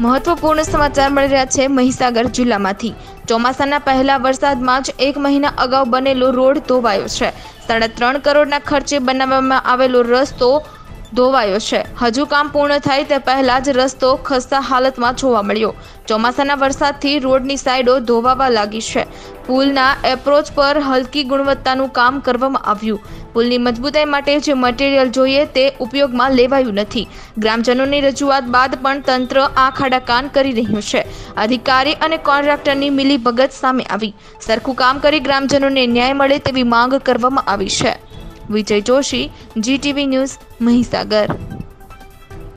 મહત્વપૂર્ણ સમાચાર મળી રહ્યા છે મહીસાગર જિલ્લામાંથી. ચોમાસાના પહેલા વરસાદમાં જ એક મહિના અગાઉ બનેલો રોડ ધોવાયો છે. સાડા ત્રણ કરોડના ખર્ચે બનાવવામાં આવેલો રસ્તો ધોવાયો છે. હજુ કામ પૂર્ણ થાય તે પહેલા જ રસ્તો ખસ્તા હાલતમાં જોવા મળ્યો. ચોમાસાના વરસાદથી રોડની સાઈડો ધોવાવા લાગી છે. પુલના એપ્રોચ પર હલકી ગુણવત્તાનું કામ કરવામાં આવ્યું. પુલની મજબૂતાઈ માટે જે મટીરીયલ જોઈએ તે ઉપયોગમાં લેવાયું નથી. ગ્રામજનોની રજૂઆત બાદ પણ તંત્ર આ ખાડાકાન કરી રહ્યું છે. અધિકારી અને કોન્ટ્રાક્ટરની મિલીભગત સામે આવી. સરખું કામ કરી ગ્રામજનોને ન્યાય મળે તેવી માંગ કરવામાં આવી છે. Vijay Joshi GTV news Mahisagar.